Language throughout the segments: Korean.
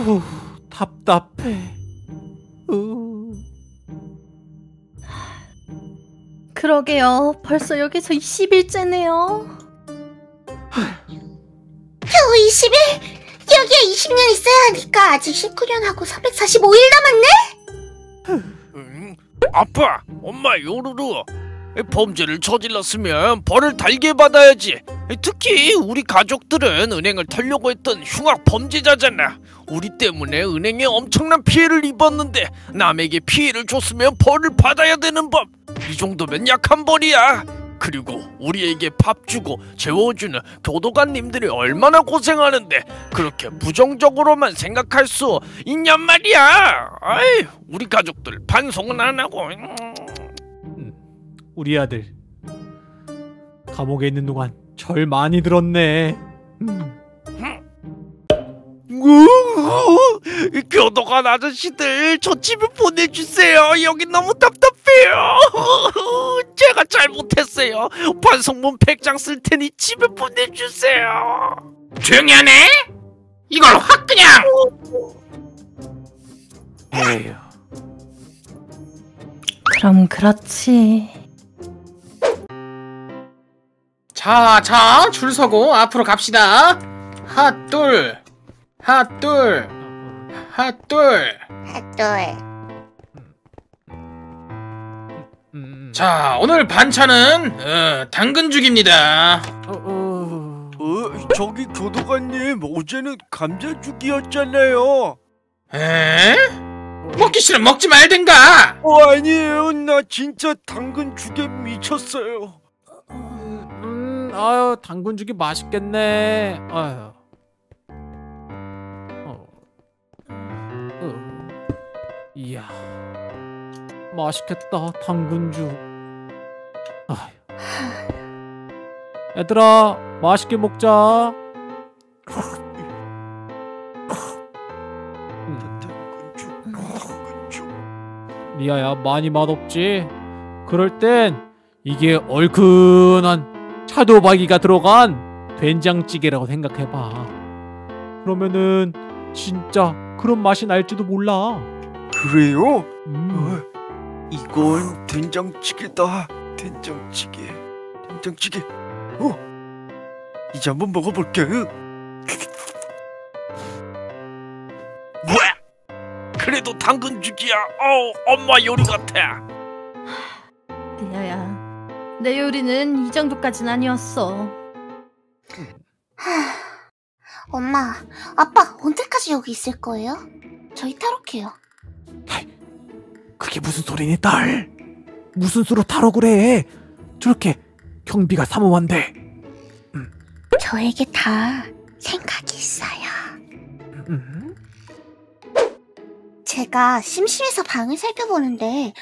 후, 답답해. 우. 그러게요. 벌써 여기서 20일째네요. 겨우 20일? 여기에 20년 있어야 하니까 아직 19년하고 445일 남았네? 응? 아빠, 엄마, 요루루. 범죄를 저질렀으면 벌을 달게 받아야지. 특히 우리 가족들은 은행을 털려고 했던 흉악 범죄자잖아. 우리 때문에 은행에 엄청난 피해를 입었는데 남에게 피해를 줬으면 벌을 받아야 되는 법. 이 정도면 약한 벌이야. 그리고 우리에게 밥 주고 재워주는 교도관님들이 얼마나 고생하는데 그렇게 부정적으로만 생각할 수 있냔 말이야. 아이, 우리 가족들 반성은 안 하고. 음. 우리 아들 감옥에 있는 동안 절 많이 들었네. 음. 우우, 이 교도관 아저씨들 저 집에 보내주세요. 여기 너무 답답해요. 제가 잘못했어요. 반성문 100장 쓸 테니 집에 보내주세요. 조용히 하네? 이걸 확 그냥 에휴. 그럼 그렇지. 자, 자, 줄 서고 앞으로 갑시다. 핫 둘, 핫 둘, 핫둘. 핫돌. 음. 자, 오늘 반찬은 어, 당근죽입니다. 어, 어. 어, 저기 교도관님 어제는 감자죽이었잖아요. 에? 먹기 싫으면 먹지 말든가. 어 아니에요. 나 진짜 당근죽에 미쳤어요. 음, 아유 당근죽이 맛있겠네. 아유. 맛있겠다 당근죽. 아유. 얘들아 맛있게 먹자. 리아야 많이 맛없지? 그럴 땐 이게 얼큰한 차도박이가 들어간 된장찌개라고 생각해봐. 그러면은 진짜 그런 맛이 날지도 몰라. 그래요? 음. 어, 이건 된장찌개다. 된장찌개. 된장찌개. 어. 이제 한번 먹어볼게. 뭐야? 그래도 당근죽이야. 어, 엄마 요리 같아. 리아야, 내 요리는 이 정도까진 아니었어. 엄마, 아빠 언제까지 여기 있을 거예요? 저희 탈옥해요. 그게 무슨 소리니 딸? 무슨 수로 타러 그래? 저렇게 경비가 삼엄한데. 저에게 다 생각이 있어요. 음? 제가 심심해서 방을 살펴보는데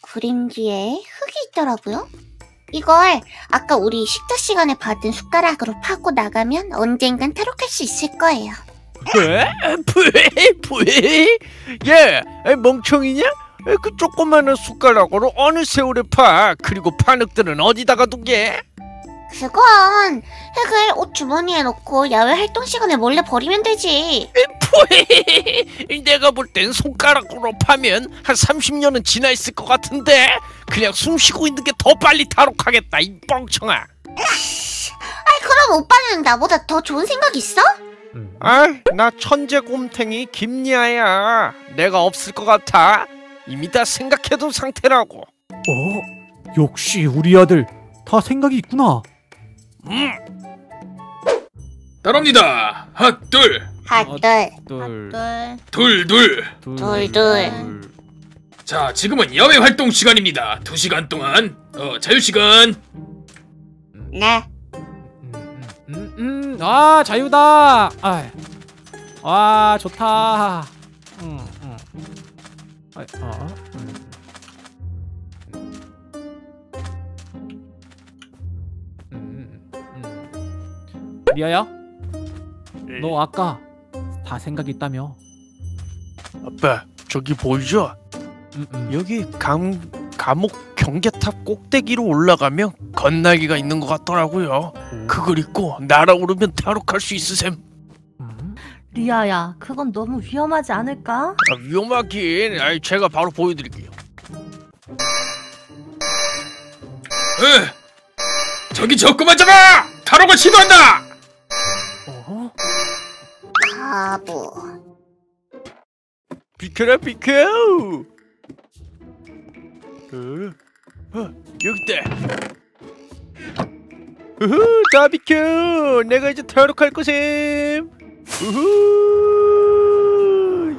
그림 뒤에 흙이 있더라고요. 이걸 아까 우리 식사 시간에 받은 숟가락으로 파고 나가면 언젠간 탈옥할 수 있을 거예요. 왜? 왜? 왜? 예, 에, 멍청이냐? 에, 그 조그마한 숟가락으로 어느 세월에 파? 그리고 파늑들은 어디다가 두게? 그건 흙을 옷 주머니에 넣고 야외 활동 시간에 몰래 버리면 되지. 푸이, 내가 볼 땐 손가락으로 파면 한 30년은 지나 있을 것 같은데 그냥 숨 쉬고 있는 게 더 빨리 탈옥하겠다 이 뻥청아 아이 그럼 오빠는 나보다 더 좋은 생각 있어? 음. 아나 천재 곰탱이 김리아야 내가 없을 것 같아 이미 다 생각해둔 상태라고 어? 역시 우리 아들 다 생각이 있구나. 음 따라옵니다. 핫둘, 핫돌, 둘, 네. 둘둘. 둘둘. 자, 지금은 야외 활동 시간입니다. 두 시간 동안 어, 자유 시간. 네. 음, 음, 음, 아 자유다. 아, 와 좋다. 리아야, 너 아까 다 생각 있다며? 아빠 저기 보이죠? 음, 음. 여기 감, 감옥 경계탑 꼭대기로 올라가면 건나기가 있는 것 같더라고요 그걸 입고 날아오르면 탈옥할 수 있으셈 음? 리아야, 그건 너무 위험하지 않을까? 아, 위험하긴. 아이, 제가 바로 보여드릴게요. 에! 저기 저 그만 잡아! 탈옥을 시도한다! 어? 바보. 비켜라 비켜. 어, 어, 여기다. 우후, 다 비켜. 내가 이제 탈옥할 거셈. 우후,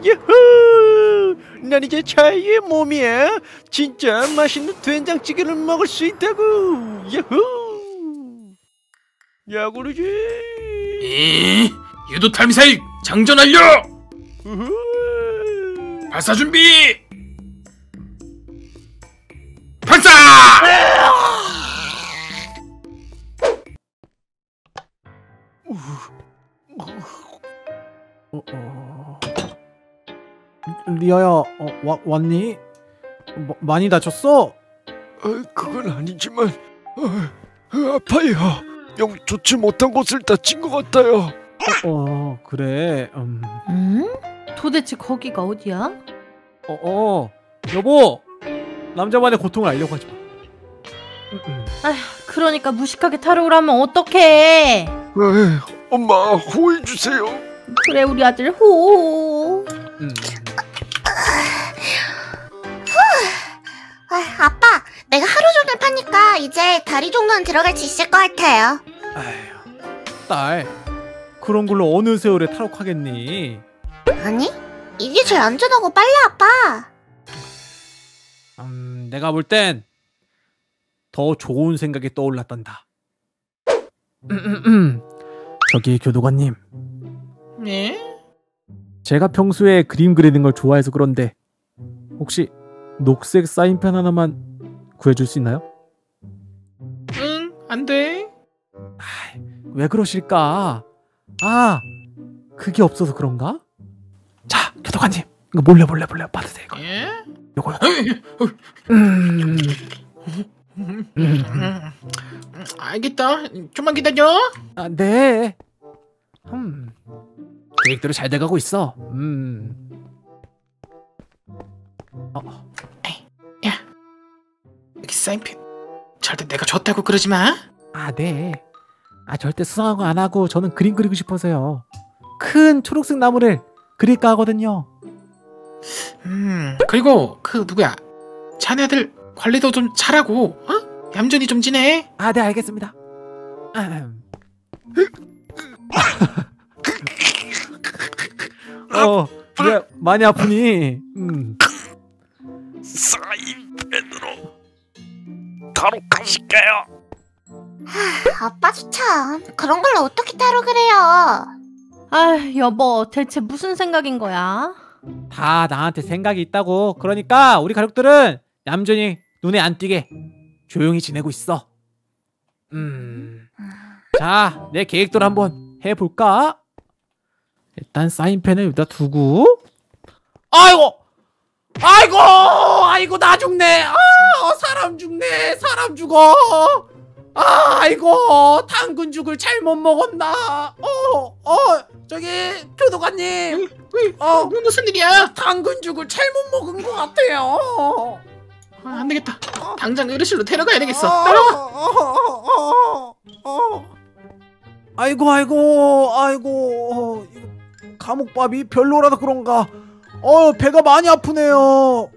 유후. 난 이제 자유의 몸이야. 진짜 맛있는 된장찌개를 먹을 수 있다고. 야후. 야구르지. 이 유도탈 미사일 장전 완료! 발사 준비! 발사! 어, 어... 리아야, 어, 와, 왔니? 뭐, 많이 다쳤어? 어, 그건 아니지만 어, 어, 아파요. 영 좋지 못한 곳을 다친 것 같아요. 어, 그래. 음. 응? 도대체 거기가 어디야? 어, 어. 여보! 남자만의 고통을 알려고 하지 마. 음, 음. 그러니까 무식하게 탈옥을 하면 어떡해? 에이, 엄마 호해 주세요. 그래, 우리 아들 호. 음. 아, 아빠, 내가 하루 종일 파니까 이제 다리 정도는 들어갈 수 있을 것 같아요. 아휴, 딸. 그런 걸로 어느 세월에 탈옥하겠니? 아니? 이게 제일 안전하고 빨리 아빠. 음, 내가 볼 땐 더 좋은 생각이 떠올랐단다. 음, 음, 음. 저기 교도관님, 네? 제가 평소에 그림 그리는 걸 좋아해서 그런데 혹시 녹색 사인펜 하나만 구해줄 수 있나요? 응, 안 돼. 아이, 왜 그러실까? 아, 그게 없어서 그런가? 자, 교도관님, 이거 몰래 몰래 몰래 받으세요. 이거. 예? 요거 요거. 음, 음, 음, 알겠다. 좀만 기다려. 아, 네. 음, 계획대로 잘 돼가고 있어. 음. 어, 여기 사인펜. 절대 내가 줬다고 그러지 마. 아, 네. 아, 절대 수상한 거 안 하고 저는 그림 그리고 싶어서요. 큰 초록색 나무를 그릴까 하거든요. 음, 그리고 그 누구야? 자네들 관리도 좀 잘하고, 어? 얌전히 좀 지내. 아, 네, 알겠습니다. 음. 어, 그래, 많이 아프니? 음. 사인 펜으로 탈옥하실까요? 아빠도 참 그런 걸로 어떻게 탈옥을 해요? 아, 여보, 대체 무슨 생각인 거야? 다 나한테 생각이 있다고. 그러니까 우리 가족들은 얌전히 눈에 안 띄게 조용히 지내고 있어. 음. 자, 내 계획대로 한번 해볼까? 일단 사인펜을 여기다 두고. 아이고! 아이고! 아이고, 나 죽네! 아, 사람 죽네! 사람 죽어! 아, 아이고! 당근 죽을 잘못 먹었나? 어, 어, 저기, 교도관님! 어, 무슨 일이야? 당근 죽을 잘못 먹은 것 같아요. 아, 안 되겠다. 당장 의료실로 데려가야 되겠어. 어, 어, 어, 어. 아이고 아이고 아이고 감옥밥이 별로라서 그런가. 어 배가 많이 아프네요. 어,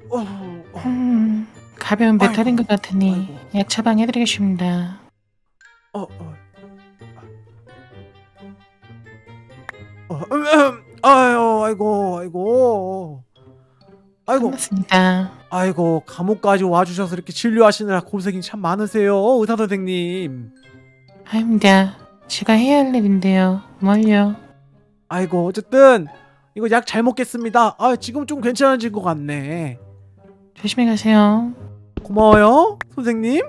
음, 가벼운 배탈인 것 같으니 아이고. 약 처방해드리겠습니다. 어, 어. 어, 음, 음. 아유 아이고 아이고 아이고 반갑습니다. 아이고 감옥까지 와주셔서 이렇게 진료하시느라 고생이 참 많으세요 의사 선생님. 아닙니다. 제가 해야 할 일인데요. 뭘요? 아이고 어쨌든 이거 약 잘 먹겠습니다. 아 지금 좀 괜찮아진 것 같네. 조심히 가세요. 고마워요 선생님.